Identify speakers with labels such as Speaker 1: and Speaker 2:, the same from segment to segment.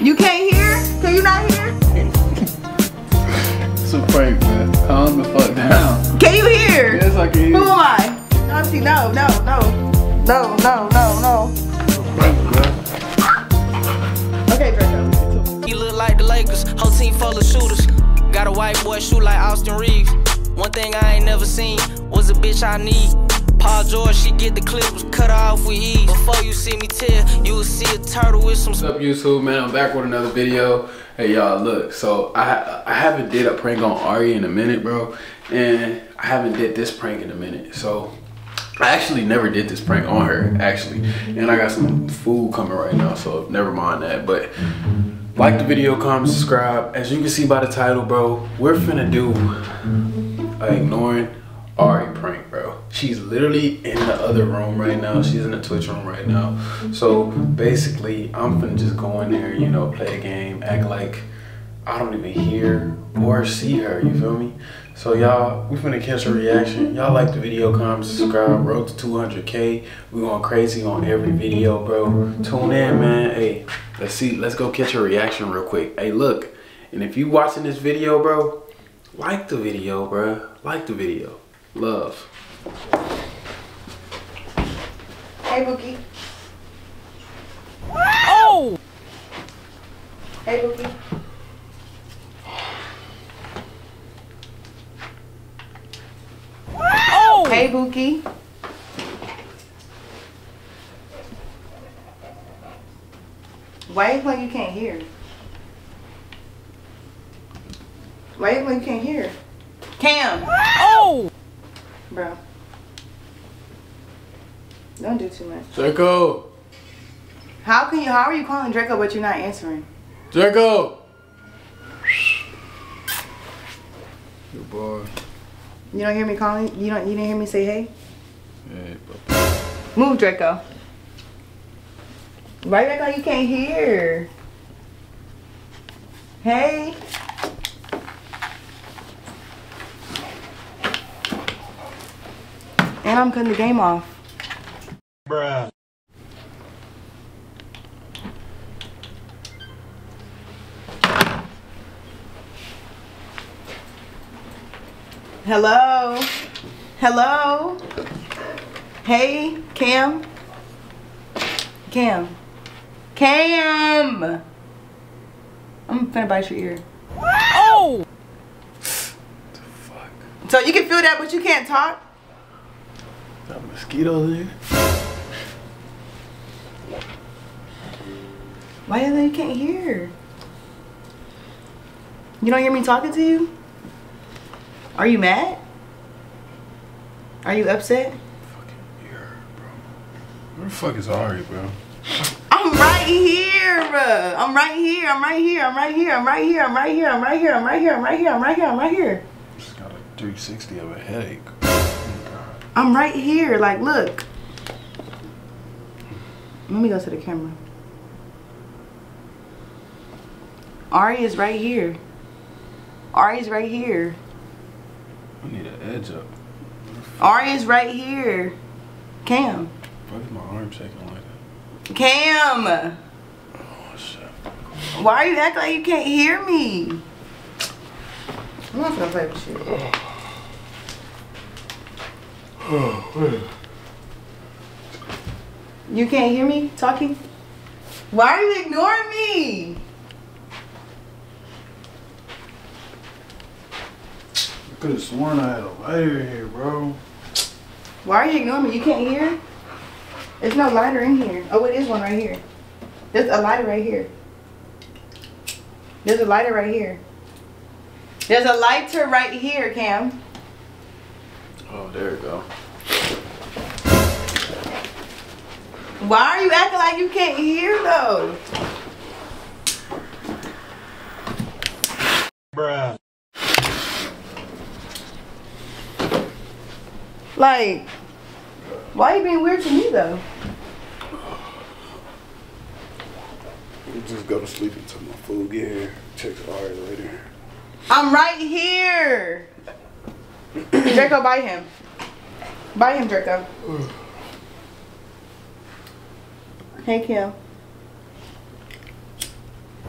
Speaker 1: You can't hear? Can you not hear?
Speaker 2: It's a prank, man. Calm the fuck down.
Speaker 1: Can you hear?
Speaker 2: Yes, I can hear.
Speaker 1: Who
Speaker 2: hear.
Speaker 1: am I? Auntie, no, no, no. No, no, no, no.
Speaker 2: Prank, bro.
Speaker 1: Okay, Draco.
Speaker 3: You look like the Lakers, whole team full of shooters. Got a white boy shoot like Austin Reaves. One thing I ain't never seen was a bitch I need. Paul George, she get the clippers cut off with ease. Before you see me tear, you will see a turtle with some.
Speaker 2: What's up, YouTube, man? I'm back with another video. Hey, y'all, look. So I I haven't did a prank on Arii in a minute, bro, and I haven't did this prank in a minute. So I actually never did this prank on her, actually, and I got some food coming right now, so never mind that. But like the video, comment, subscribe. As you can see by the title, bro, we're finna do ignoring Arii prank, bro. She's literally in the other room right now. She's in the Twitch room right now. So basically, I'm finna just go in there, you know, play a game, act like I don't even hear or see her. You feel me? So y'all, we finna catch a reaction. Y'all like the video, comment, subscribe. Road to 200k. We going crazy on every video, bro. Tune in, man. Hey, let's see. Let's go catch a reaction real quick. Hey, look. And if you watching this video, bro, like the video, bro. Like the video. Love.
Speaker 1: Hey, Bookie.
Speaker 3: Oh!
Speaker 1: Hey, Bookie.
Speaker 3: Oh!
Speaker 1: Hey, Bookie. Why you like you can't hear? Why you like you can't hear? Cam,
Speaker 3: Oh!
Speaker 1: Bro. Don't do too much.
Speaker 2: Draco!
Speaker 1: How can you? How are you calling Draco but you're not answering?
Speaker 2: Draco! Good boy.
Speaker 1: You don't hear me calling? You don't? You didn't hear me say hey?
Speaker 2: Hey, bro.
Speaker 1: Move, Draco. Why you act you can't hear? Hey. And I'm cutting the game off.
Speaker 4: Bruh.
Speaker 1: Hello. Hello. Hey, Cam. Cam. Cam. I'm finna bite your ear.
Speaker 3: Oh!
Speaker 2: What the fuck.
Speaker 1: So you can feel that, but you can't talk?
Speaker 2: Mosquitoes here?
Speaker 1: Why is it you can't hear? You don't hear me talking to you? Are you mad? Are you upset?
Speaker 2: Fucking ear, bro. Where the fuck is Arii, bro?
Speaker 1: I'm right here, bruh. I'm right here. I'm right here. I'm right here. I'm right here. I'm right here. I'm right here. I'm right here. I'm right here. I'm right here. I'm right here.
Speaker 2: Just got a 360 of a headache.
Speaker 1: I'm right here. Like, look. Let me go to the camera. Arii is right here. Arii is right here.
Speaker 2: I need an edge up.
Speaker 1: Arii is right here. Cam.
Speaker 2: Why is my arm shaking like that?
Speaker 1: Cam.
Speaker 2: Oh, shit.
Speaker 1: Why are you acting like you can't hear me? I'm not gonna play with you.
Speaker 2: Oh.
Speaker 1: You can't hear me talking? Why are you ignoring me?
Speaker 2: I could have sworn I had a lighter here, bro.
Speaker 1: Why are you ignoring me? You can't hear? There's no lighter in here. Oh, it is one right here. There's a lighter right here. There's a lighter right here. There's a lighter right here, Cam.
Speaker 2: Oh, there we go.
Speaker 1: Why are you acting like you can't hear though?
Speaker 4: Bruh.
Speaker 1: Like, why are you being weird to me though?
Speaker 2: You just go to sleep until my food get here. Text Arii later.
Speaker 1: I'm right here. Draco, buy him. Buy him, Draco. Hey, Kim.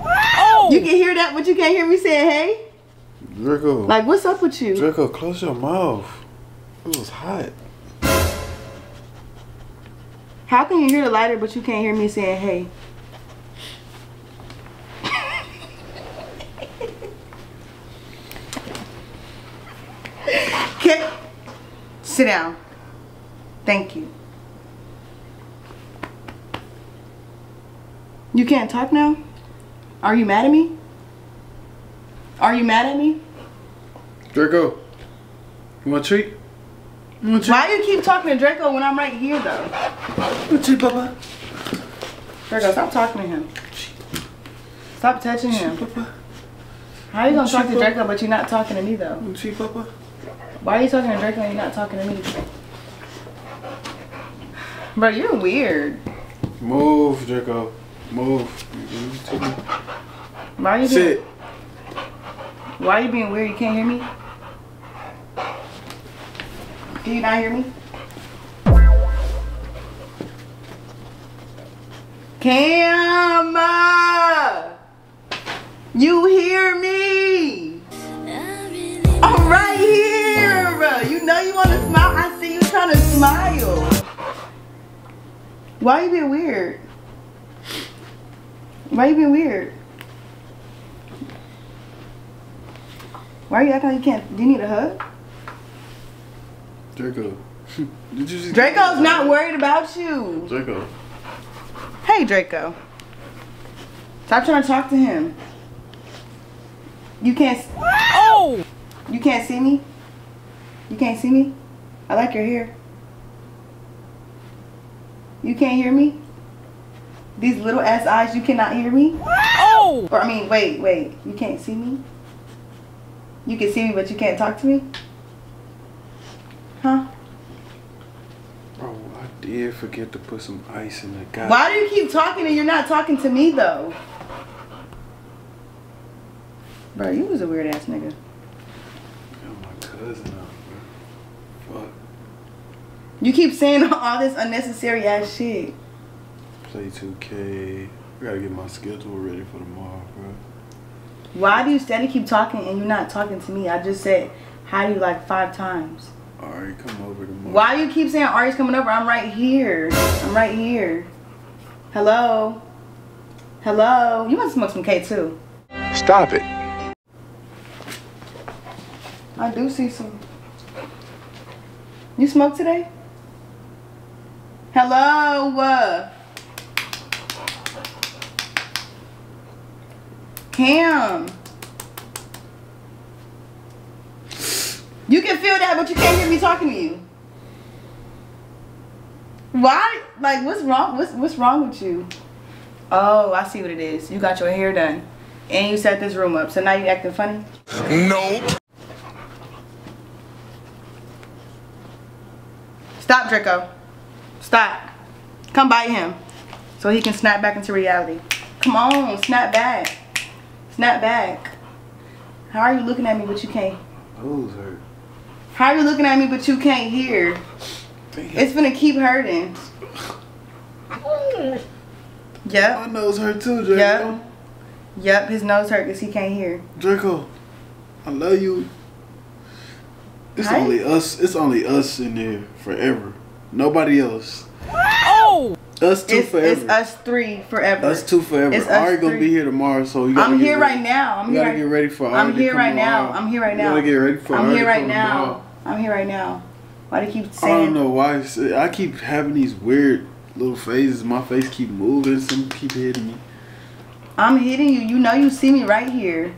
Speaker 1: Oh! You can hear that, but you can't hear me saying hey.
Speaker 2: Draco.
Speaker 1: Like, what's up with you?
Speaker 2: Draco, close your mouth. It was hot.
Speaker 1: How can you hear the lighter, but you can't hear me saying hey? Okay. Sit down. Thank you. You can't talk now? Are you mad at me? Are you mad at me?
Speaker 2: Draco, you want a treat? You want a treat?
Speaker 1: Why do you keep talking to Draco when I'm right here though?
Speaker 2: You want a treat, Papa?
Speaker 1: Draco, stop talking to him. Stop touching him.
Speaker 2: Papa?
Speaker 1: How are you gonna talk to Draco but you're not talking to me though?
Speaker 2: You want a treat, Papa?
Speaker 1: Why are you talking to Draco and you're not talking to me? Bro, you're weird.
Speaker 2: Move, Draco. Move. You take me.
Speaker 1: Why are you being, Why are you being weird? You can't hear me? Do you not hear me? Cam! You hear me? Smile. Why are you being weird? Why are you being weird? Why are you acting like you can't? Do you need a hug?
Speaker 2: Draco. Did you see
Speaker 1: Draco's not worried about you.
Speaker 2: Draco.
Speaker 1: Hey, Draco. Stop trying to talk to him. You can't.
Speaker 3: Oh!
Speaker 1: You can't see me. You can't see me. I like your hair. You can't hear me. These little ass eyes. You cannot hear me.
Speaker 3: Oh!
Speaker 1: Or I mean, wait, wait. You can't see me. You can see me, but you can't talk to me. Huh?
Speaker 2: Bro, I did forget to put some ice in the guy.
Speaker 1: Why do you keep talking and you're not talking to me though? Bro, you was a weird ass nigga.
Speaker 2: Got my cousin out, bro. Fuck.
Speaker 1: You keep saying all this unnecessary ass shit.
Speaker 2: Play 2K. I gotta get my schedule ready for tomorrow, bro.
Speaker 1: Why do you steady keep talking and you're not talking to me? I just said hi to you like five times.
Speaker 2: Alright, come over tomorrow.
Speaker 1: Why you keep saying Arii's coming over? I'm right here. I'm right here. Hello? Hello? You want to smoke some K too.
Speaker 5: Stop it.
Speaker 1: I do see some. You smoke today? Hello? Uh, Cam. You can feel that, but you can't hear me talking to you. Why? Like, what's wrong? What's what's wrong with you? Oh, I see what it is. You got your hair done, and you set this room up. So now you acting funny.
Speaker 5: Nope.
Speaker 1: Stop, Draco. Stop. Come by him so he can snap back into reality. Come on, snap back. Snap back. How are you looking at me but you can't?
Speaker 2: Nose hurt.
Speaker 1: How are you looking at me but you can't hear? It's gonna keep hurting. Yeah.
Speaker 2: My
Speaker 1: Yep.
Speaker 2: nose hurt too, Draco.
Speaker 1: Yep. Yep, his nose hurt because he can't hear.
Speaker 2: Draco, I love you. It's
Speaker 1: Hi.
Speaker 2: only us. It's only us in there forever. Nobody else.
Speaker 3: Oh!
Speaker 2: Us two
Speaker 1: It's,
Speaker 2: forever.
Speaker 1: it's us three forever.
Speaker 2: Us two forever.
Speaker 1: It's us
Speaker 2: Arii gonna be here tomorrow, so you gotta
Speaker 1: I'm
Speaker 2: get
Speaker 1: here
Speaker 2: ready.
Speaker 1: right now. I'm
Speaker 2: you
Speaker 1: here.
Speaker 2: gotta
Speaker 1: right-
Speaker 2: get ready for Arii
Speaker 1: I'm
Speaker 2: to
Speaker 1: here
Speaker 2: come
Speaker 1: right now.
Speaker 2: tomorrow.
Speaker 1: I'm here right now.
Speaker 2: You
Speaker 1: now.
Speaker 2: gotta get ready for
Speaker 1: I'm
Speaker 2: Arii
Speaker 1: here
Speaker 2: to
Speaker 1: right
Speaker 2: come
Speaker 1: now.
Speaker 2: tomorrow.
Speaker 1: I'm here right now. Why do you keep saying?
Speaker 2: I don't know why. I keep having these weird little phases. My face keep moving. Some keep hitting me.
Speaker 1: I'm hitting you. You know you see me right here.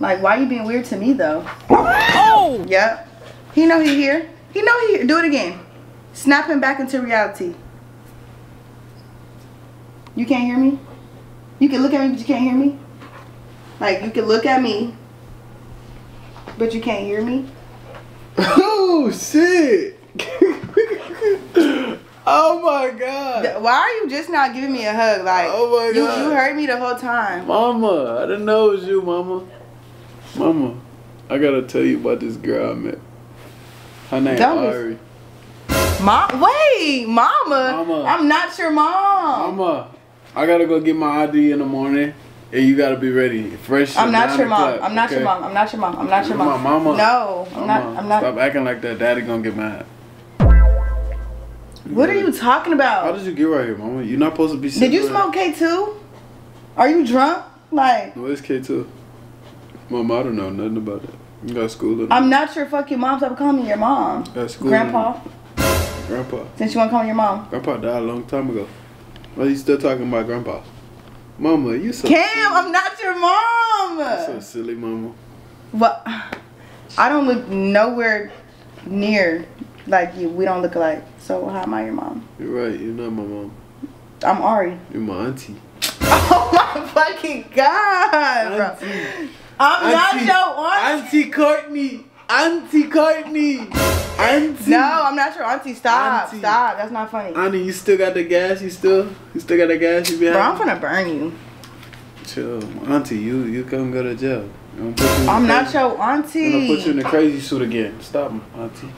Speaker 1: Like, why you being weird to me though?
Speaker 3: Oh!
Speaker 1: Yep. He know he here. He know he here. Do it again. Snap him back into reality. You can't hear me? You can look at me, but you can't hear me? Like, you can look at me, but you can't hear me?
Speaker 2: Oh shit! oh my god!
Speaker 1: Why are you just not giving me a hug? Like,
Speaker 2: Oh my
Speaker 1: you,
Speaker 2: God.
Speaker 1: you heard me the whole time.
Speaker 2: Mama, I didn't know it was you, Mama. Mama, I gotta tell you about this girl I met. Her name
Speaker 1: be-
Speaker 2: Arii.
Speaker 1: Mom, wait, mama.
Speaker 2: Mama.
Speaker 1: I'm not your mom.
Speaker 2: Mama, I gotta go get my ID in the morning. And you gotta be ready. Fresh.
Speaker 1: I'm not your mom. I'm not your mom. I'm not your mom. I'm not your mom.
Speaker 2: my mama.
Speaker 1: No, I'm not. I'm not.
Speaker 2: Stop acting like that. Daddy gonna get mad.
Speaker 1: What are you talking about?
Speaker 2: How did you get right here, mama? You're not supposed to be.
Speaker 1: Did you smoke K two? Are you drunk? Like,
Speaker 2: right- Where's K two? Mama, I don't know nothing about it. You got school.
Speaker 1: I'm not your fucking mom. Stop calling me your mom.
Speaker 2: Got school.
Speaker 1: Grandpa,
Speaker 2: Grandpa.
Speaker 1: since you want to call me your mom.
Speaker 2: Grandpa died a long time ago. Why are you still talking about Grandpa? Mama, you so.
Speaker 1: Cam, I'm not your mom.
Speaker 2: So silly, mama.
Speaker 1: What? I don't look nowhere near like you. We don't look alike. So how am I your mom?
Speaker 2: You're right. You're not my mom.
Speaker 1: I'm Arii.
Speaker 2: You're my auntie.
Speaker 1: Oh my fucking god, bro. I'm not your aunt.
Speaker 2: Auntie Courtney. Auntie Courtney. Auntie.
Speaker 1: No, I'm not your auntie. Stop,
Speaker 2: Auntie.
Speaker 1: stop. That's not funny.
Speaker 2: Auntie, you still got the gas? You still? You still got the gas? You
Speaker 1: Bro, I'm gonna burn you.
Speaker 2: Chill, auntie. You you come go to jail. I'm, put you in
Speaker 1: I'm not your
Speaker 2: I'm gonna put you in
Speaker 1: auntie.
Speaker 2: the crazy suit again. Stop, auntie.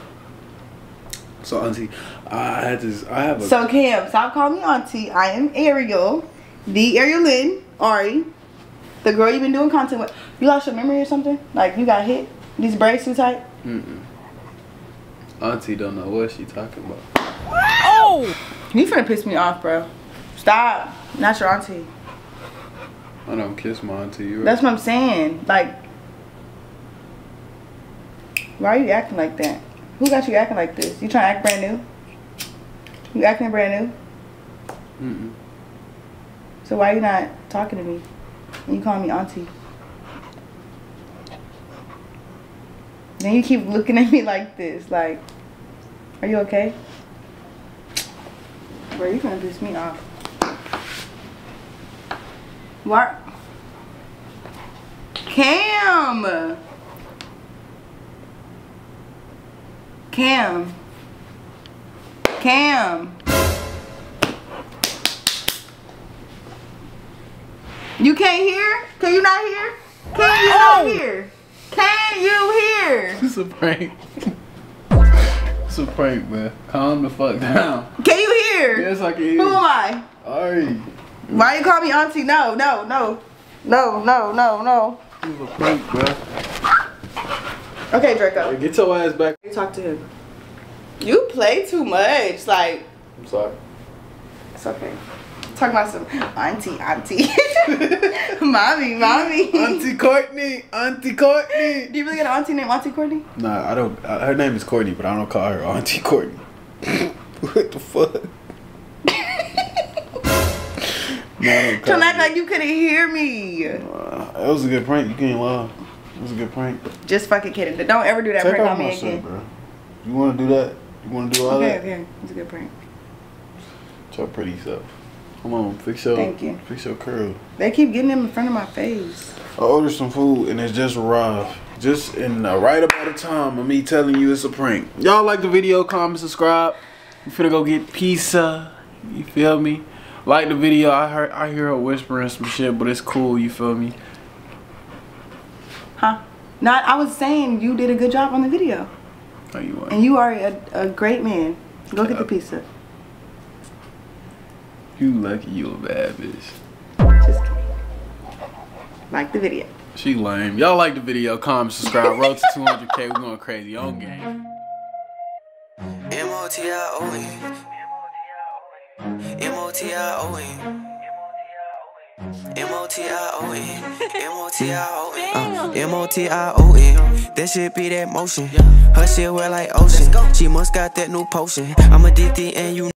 Speaker 2: So auntie, I had this. I have a.
Speaker 1: So Cam, stop calling me auntie. I am Ariel, the Ariel Lynn, Arii, the girl you've been doing content with. You lost your memory or something? Like you got hit? These braids too tight?
Speaker 2: Mm-mm. Auntie don't know what she talking about. Oh!
Speaker 1: You finna piss me off, bro. Stop. Not your auntie.
Speaker 2: I don't kiss my auntie. You right?
Speaker 1: That's what I'm saying. Like, why are you acting like that? Who got you acting like this? You trying to act brand new? You acting brand new?
Speaker 2: Mm-mm.
Speaker 1: So why you not talking to me? And you calling me auntie? Then you keep looking at me like this. Like, are you okay? Bro, you gonna piss me off. What? Cam! Cam. Cam. You can't hear? Can you not hear? Can you not oh! hear? Can you hear?
Speaker 2: It's a prank. it's a prank, man. Calm the fuck down.
Speaker 1: Can you hear?
Speaker 2: Yes, I can hear.
Speaker 1: Who
Speaker 2: hear.
Speaker 1: am I?
Speaker 2: Arii,
Speaker 1: Why you call me auntie? No, no, no. No, no, no, no.
Speaker 2: it's a prank, bro.
Speaker 1: Okay, Draco.
Speaker 2: Get your ass back.
Speaker 1: You talk to him. You play too much. Like,
Speaker 2: I'm sorry.
Speaker 1: it's okay. Talk about some auntie, auntie. mommy, mommy.
Speaker 2: Auntie Courtney, Auntie Courtney.
Speaker 1: Do you really get an auntie named Auntie Courtney?
Speaker 2: Nah, I don't. Uh, her name is Courtney, but I don't call her Auntie Courtney. what the fuck? I don't call
Speaker 1: Trying to act like you couldn't hear me.
Speaker 2: Uh, it was a good prank. You can't lie. It was a good prank.
Speaker 1: Just fucking kidding. Don't ever do that
Speaker 2: Take
Speaker 1: prank on me again.
Speaker 2: bro. You want to do that? You want to do all
Speaker 1: Okay,
Speaker 2: that?
Speaker 1: okay. It's a good prank.
Speaker 2: It's your pretty self. Come on, fix your
Speaker 1: Thank you.
Speaker 2: fix your curl.
Speaker 1: They keep getting them in front of my face.
Speaker 2: I ordered some food and it's just arrived. Just in the right about the time of me telling you it's a prank. Y'all like the video, comment, subscribe. We finna go get pizza. You feel me? Like the video. I heard I hear her whispering some shit, but it's cool. You feel me?
Speaker 1: Huh? Not. I was saying you did a good job on the video,
Speaker 2: Oh, you want?
Speaker 1: and you are a, a great man. Go get the pizza.
Speaker 2: You lucky you a bad bitch.
Speaker 1: Just kidding. Like the video.
Speaker 2: She lame. Y'all like the video, comment, subscribe. Road to 200k. We going crazy on game.
Speaker 3: M-O-T-I-O-N M-O-T-I-O-N M-O-T-I-O-N M-O-T-I-O-N uh, M-O-T-I-O-N That shit be that motion Her shit wear like ocean She must got that new potion I'm addicted and you